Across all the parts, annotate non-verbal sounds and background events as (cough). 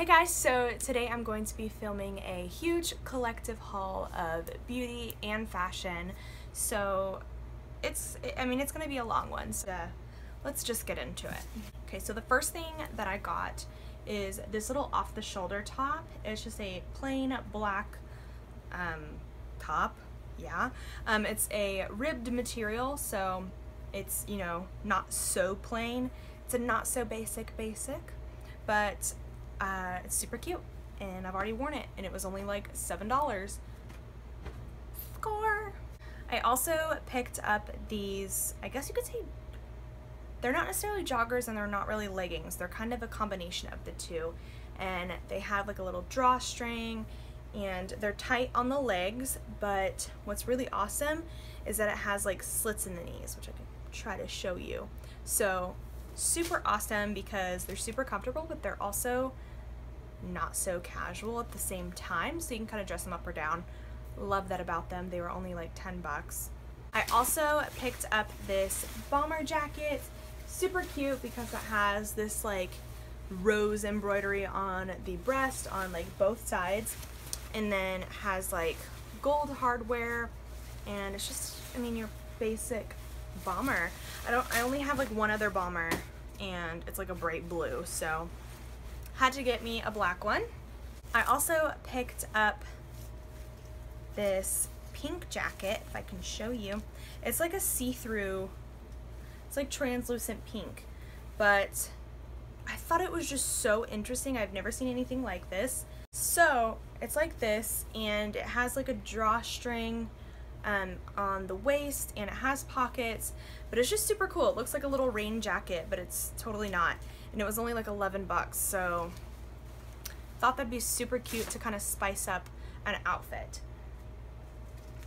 Hey guys, so today I'm going to be filming a huge collective haul of beauty and fashion. So it's, I mean, it's gonna be a long one, so let's just get into it. Okay, so the first thing that I got is this little off the shoulder top. It's just a plain black um, top, yeah. Um, it's a ribbed material, so it's, you know, not so plain. It's a not so basic basic, but uh, it's super cute and I've already worn it and it was only like $7. Score! I also picked up these, I guess you could say, they're not necessarily joggers and they're not really leggings. They're kind of a combination of the two. And they have like a little drawstring and they're tight on the legs, but what's really awesome is that it has like slits in the knees, which I can try to show you. So super awesome because they're super comfortable, but they're also not so casual at the same time, so you can kind of dress them up or down. Love that about them. They were only like 10 bucks. I also picked up this bomber jacket. Super cute because it has this like rose embroidery on the breast on like both sides and then has like gold hardware and it's just I mean your basic bomber. I don't I only have like one other bomber and it's like a bright blue so had to get me a black one. I also picked up this pink jacket, if I can show you. It's like a see-through, it's like translucent pink, but I thought it was just so interesting. I've never seen anything like this. So it's like this and it has like a drawstring um, on the waist and it has pockets, but it's just super cool. It looks like a little rain jacket, but it's totally not and it was only like 11 bucks so thought that'd be super cute to kind of spice up an outfit.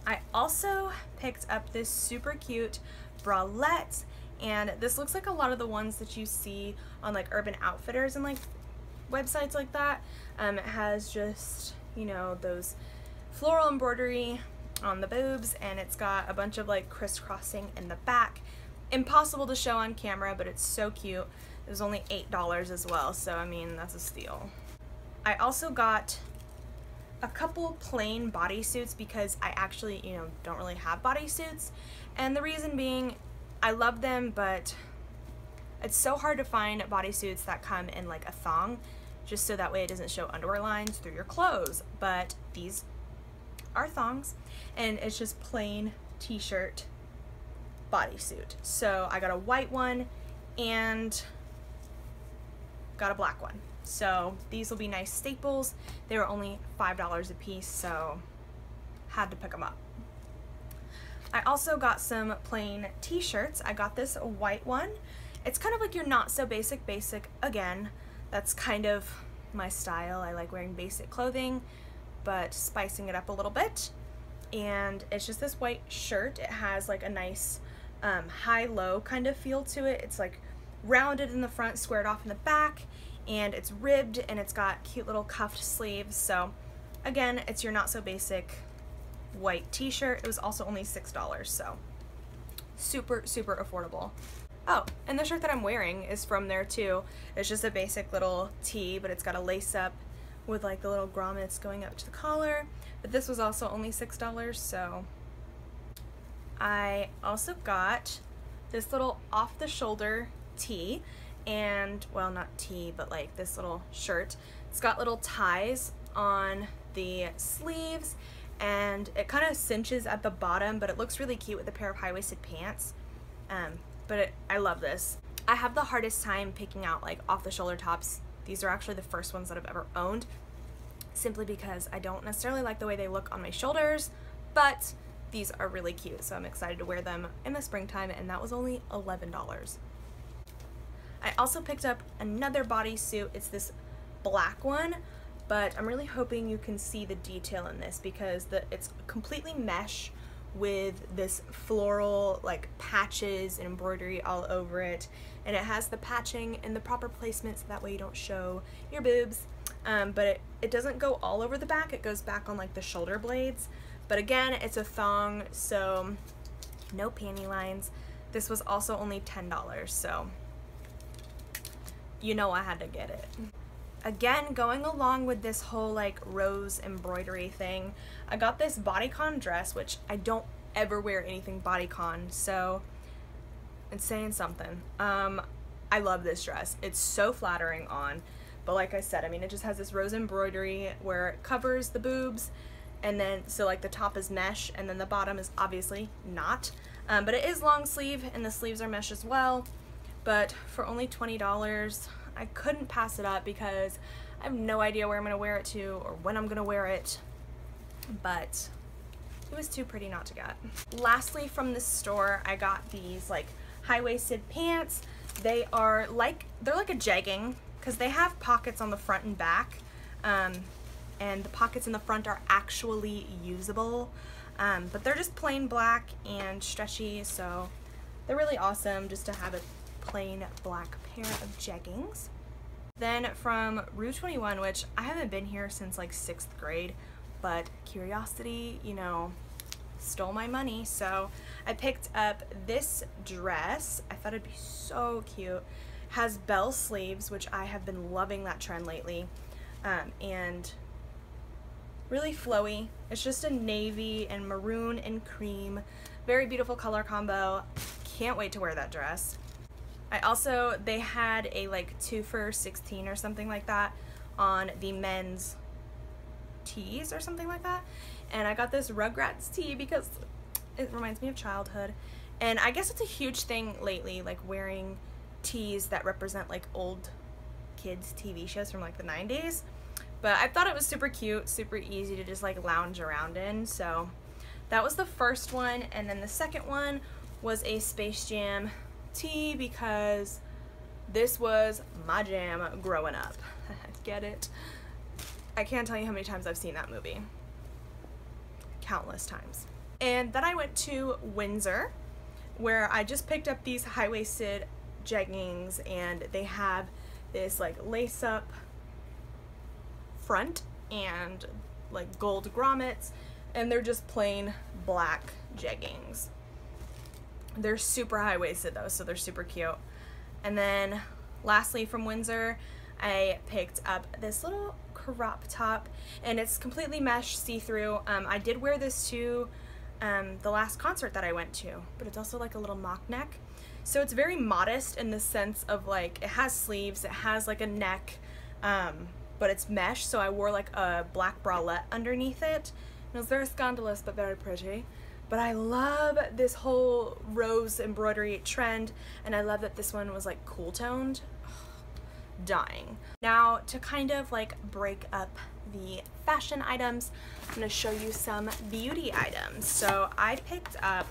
I also picked up this super cute bralette and this looks like a lot of the ones that you see on like Urban Outfitters and like websites like that. Um, it has just, you know, those floral embroidery on the boobs and it's got a bunch of like crisscrossing in the back. Impossible to show on camera, but it's so cute. It was only $8 as well, so I mean, that's a steal. I also got a couple plain bodysuits because I actually, you know, don't really have bodysuits. And the reason being, I love them, but it's so hard to find bodysuits that come in like a thong, just so that way it doesn't show underwear lines through your clothes. But these are thongs, and it's just plain t-shirt bodysuit. So I got a white one, and got a black one. So these will be nice staples. They were only $5 a piece, so had to pick them up. I also got some plain t-shirts. I got this white one. It's kind of like your not so basic basic again. That's kind of my style. I like wearing basic clothing, but spicing it up a little bit. And it's just this white shirt. It has like a nice um, high-low kind of feel to it. It's like rounded in the front, squared off in the back, and it's ribbed and it's got cute little cuffed sleeves. So again, it's your not so basic white t-shirt. It was also only $6, so super, super affordable. Oh, and the shirt that I'm wearing is from there too. It's just a basic little tee, but it's got a lace up with like the little grommets going up to the collar. But this was also only $6, so I also got this little off-the-shoulder tee and well not tee but like this little shirt. It's got little ties on the sleeves and it kind of cinches at the bottom but it looks really cute with a pair of high-waisted pants. Um, but it, I love this. I have the hardest time picking out like off the shoulder tops. These are actually the first ones that I've ever owned simply because I don't necessarily like the way they look on my shoulders but these are really cute so I'm excited to wear them in the springtime and that was only $11 I also picked up another bodysuit. It's this black one, but I'm really hoping you can see the detail in this because the, it's completely mesh with this floral like patches and embroidery all over it. And it has the patching in the proper placement so that way you don't show your boobs. Um, but it, it doesn't go all over the back. It goes back on like the shoulder blades. But again it's a thong so no panty lines. This was also only $10 so you know I had to get it. again, going along with this whole like rose embroidery thing, I got this bodycon dress, which I don't ever wear anything bodycon, so it's saying something. Um, I love this dress. It's so flattering on, but like I said, I mean, it just has this rose embroidery where it covers the boobs, and then, so like the top is mesh, and then the bottom is obviously not. Um, but it is long sleeve, and the sleeves are mesh as well. But for only $20, I couldn't pass it up because I have no idea where I'm to wear it to or when I'm to wear it. But it was too pretty not to get. Lastly, from this store, I got these like high-waisted pants. They are like, they're like a jegging because they have pockets on the front and back. Um, and the pockets in the front are actually usable. Um, but they're just plain black and stretchy, so they're really awesome just to have a plain black pair of jeggings. Then from Rue 21, which I haven't been here since like sixth grade, but curiosity, you know, stole my money. So I picked up this dress. I thought it'd be so cute. Has bell sleeves, which I have been loving that trend lately. Um, and really flowy. It's just a navy and maroon and cream. Very beautiful color combo. Can't wait to wear that dress. I also, they had a like 2 for 16 or something like that on the men's tees or something like that. And I got this Rugrats tee because it reminds me of childhood. And I guess it's a huge thing lately, like wearing tees that represent like old kids TV shows from like the 90s. But I thought it was super cute, super easy to just like lounge around in. So that was the first one. And then the second one was a Space Jam tee because this was my jam growing up. (laughs) Get it? I can't tell you how many times I've seen that movie. Countless times. And then I went to Windsor where I just picked up these high-waisted jeggings and they have this like lace up front and like gold grommets and they're just plain black jeggings. They're super high-waisted though, so they're super cute. And then lastly from Windsor, I picked up this little crop top and it's completely mesh see-through. Um, I did wear this to um, the last concert that I went to, but it's also like a little mock neck. So it's very modest in the sense of like, it has sleeves, it has like a neck, um, but it's mesh, so I wore like a black bralette underneath it. It was very scandalous, but very pretty. But I love this whole rose embroidery trend, and I love that this one was like cool toned. Dying. Now, to kind of like break up the fashion items, I'm gonna show you some beauty items. So I picked up,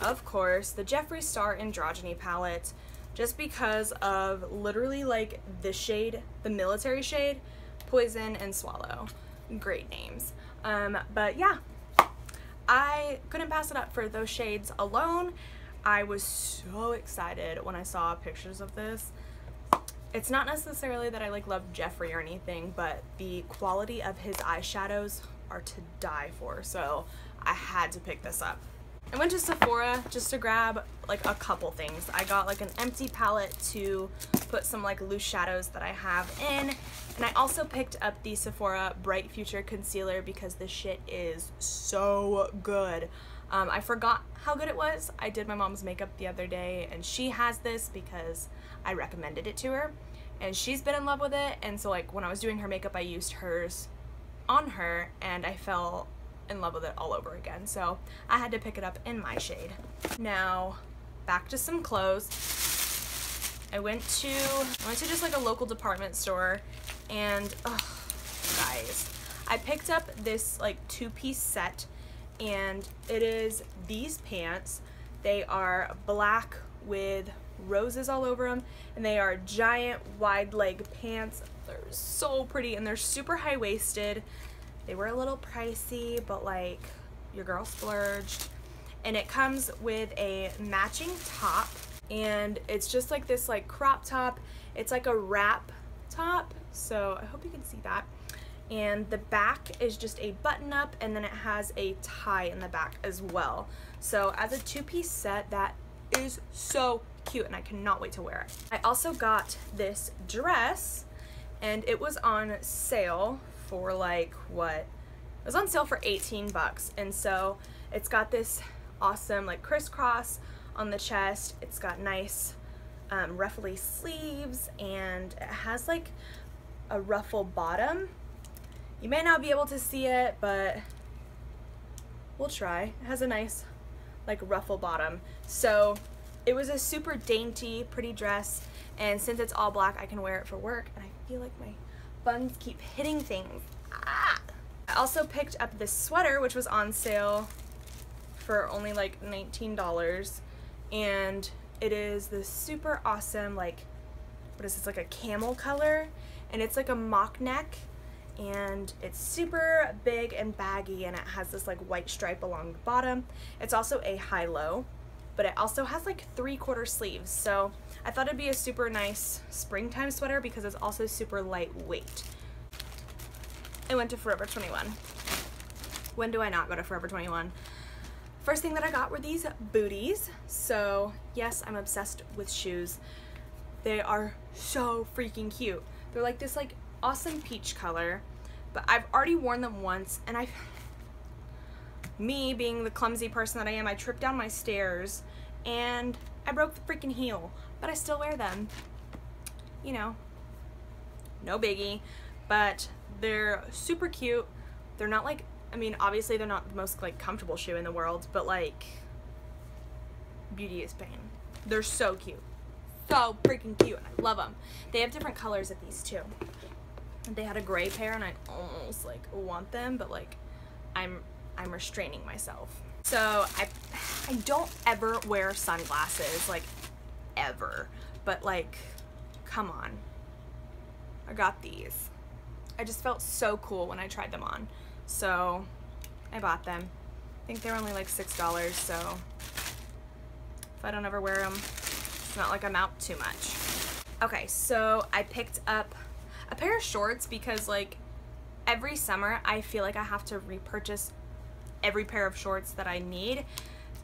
of course, the Jeffree Star Androgyny palette just because of literally like the shade, the military shade, Poison and Swallow. Great names. Um, but yeah, I couldn't pass it up for those shades alone. I was so excited when I saw pictures of this. It's not necessarily that I like love Jeffree or anything, but the quality of his eyeshadows are to die for, so I had to pick this up. I went to Sephora just to grab like a couple things. I got like an empty palette to put some like loose shadows that I have in. And I also picked up the Sephora Bright Future Concealer because this shit is so good. Um, I forgot how good it was. I did my mom's makeup the other day and she has this because I recommended it to her. And she's been in love with it and so like when I was doing her makeup I used hers on her and I fell in love with it all over again. So I had to pick it up in my shade. Now, back to some clothes. I went to, I went to just like a local department store and, oh, guys, I picked up this like two-piece set and it is these pants. They are black with roses all over them and they are giant wide leg pants. They're so pretty and they're super high-waisted. They were a little pricey, but like your girl splurged. And it comes with a matching top and it's just like this like crop top. It's like a wrap top. So I hope you can see that. And the back is just a button up and then it has a tie in the back as well. So as a two-piece set, that is so cute and I cannot wait to wear it. I also got this dress and it was on sale for like what? It was on sale for 18 bucks. And so it's got this awesome like crisscross on the chest. It's got nice um, ruffly sleeves and it has like a ruffle bottom. You may not be able to see it, but we'll try. It has a nice like ruffle bottom. So it was a super dainty, pretty dress. And since it's all black, I can wear it for work. And I feel like my buns keep hitting things. Ah! I also picked up this sweater, which was on sale for only like $19. And it is this super awesome, like, what is this, like a camel color? And it's like a mock neck and it's super big and baggy and it has this like white stripe along the bottom. It's also a high-low, but it also has like three-quarter sleeves. So I thought it'd be a super nice springtime sweater because it's also super lightweight. I went to Forever 21. When do I not go to Forever 21? First thing that I got were these booties. So yes, I'm obsessed with shoes. They are so freaking cute. They're like this like awesome peach color, but I've already worn them once and I, (sighs) me being the clumsy person that I am, I tripped down my stairs and I broke the freaking heel, but I still wear them. You know, no biggie, but they're super cute. They're not like, I mean, obviously they're not the most like comfortable shoe in the world, but like, beauty is pain. They're so cute. So freaking cute. I love them. They have different colors of these too they had a gray pair and I almost like want them, but like I'm I'm restraining myself. So I I don't ever wear sunglasses like ever, but like come on. I got these. I just felt so cool when I tried them on. So I bought them. I think they're only like $6, so if I don't ever wear them, it's not like I'm out too much. Okay, so I picked up a pair of shorts because like every summer I feel like I have to repurchase every pair of shorts that I need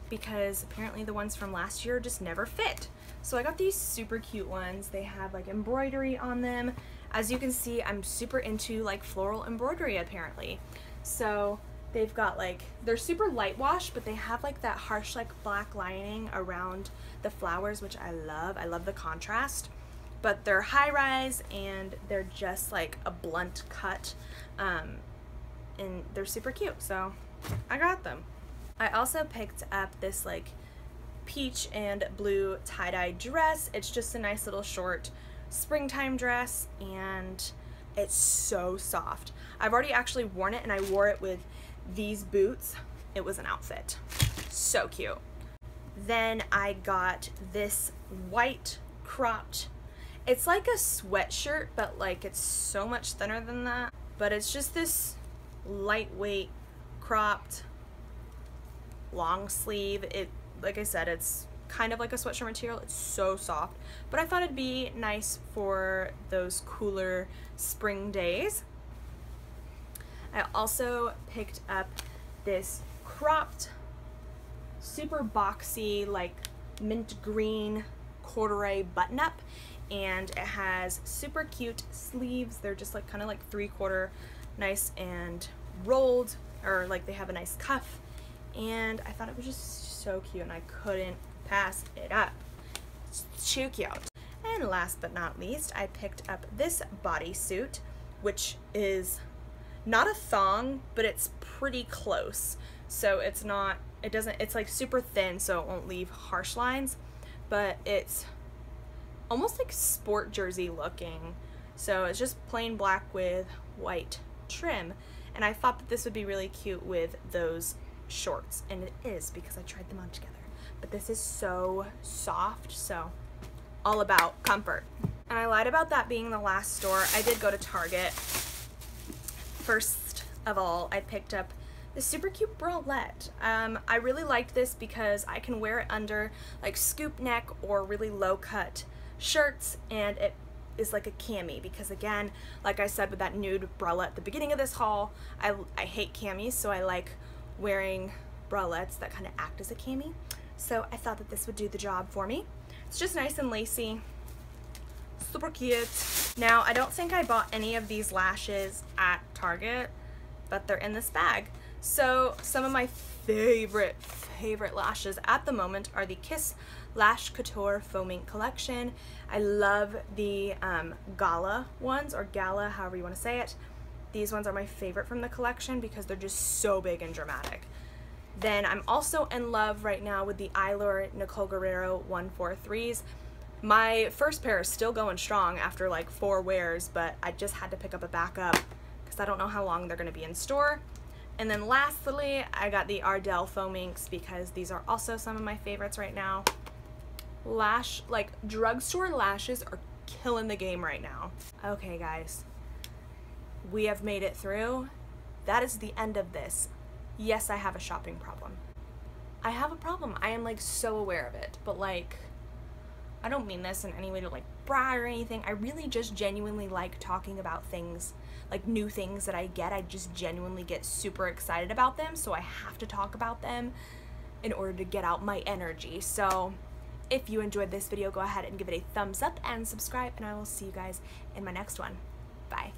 because apparently the ones from last year just never fit. So I got these super cute ones. They have like embroidery on them. As you can see, I'm super into like floral embroidery apparently. So they've got like, they're super light wash, but they have like that harsh like black lining around the flowers, which I love. I love the contrast but they're high rise and they're just like a blunt cut um, and they're super cute so I got them. I also picked up this like peach and blue tie-dye dress. It's just a nice little short springtime dress and it's so soft. I've already actually worn it and I wore it with these boots. It was an outfit. So cute. Then I got this white cropped it's like a sweatshirt, but like it's so much thinner than that. But it's just this lightweight, cropped, long sleeve. It, like I said, it's kind of like a sweatshirt material. It's so soft. But I thought it'd be nice for those cooler spring days. I also picked up this cropped, super boxy, like mint green corduroy button up and it has super cute sleeves. They're just like kind of like three quarter nice and rolled or like they have a nice cuff and I thought it was just so cute and I couldn't pass it up. It's too cute. And last but not least, I picked up this bodysuit, which is not a thong, but it's pretty close. So it's not, it doesn't, it's like super thin, so it won't leave harsh lines, but it's almost like sport jersey looking. So it's just plain black with white trim. And I thought that this would be really cute with those shorts. And it is because I tried them on together. But this is so soft, so all about comfort. And I lied about that being the last store. I did go to Target. First of all, I picked up this super cute bralette. Um, I really liked this because I can wear it under like scoop neck or really low cut shirts and it is like a cami because again like I said with that nude bralette at the beginning of this haul I, I hate camis so I like wearing bralettes that kind of act as a cami so I thought that this would do the job for me it's just nice and lacy Super cute. Now, I don't think I bought any of these lashes at Target, but they're in this bag. So, some of my favorite, favorite lashes at the moment are the Kiss Lash Couture Faux Mink Collection. I love the um, Gala ones, or Gala, however you want to say it. These ones are my favorite from the collection because they're just so big and dramatic. Then I'm also in love right now with the Eylure Nicole Guerrero 143s. My first pair is still going strong after like four wears, but I just had to pick up a backup because I don't know how long they're going to be in store. And then lastly, I got the Ardell Minks because these are also some of my favorites right now. Lash, like drugstore lashes are killing the game right now. Okay guys, we have made it through. That is the end of this. Yes, I have a shopping problem. I have a problem. I am like so aware of it, but like I don't mean this in any way to like brag or anything. I really just genuinely like talking about things, like new things that I get. I just genuinely get super excited about them, so I have to talk about them in order to get out my energy. So if you enjoyed this video, go ahead and give it a thumbs up and subscribe, and I will see you guys in my next one. Bye.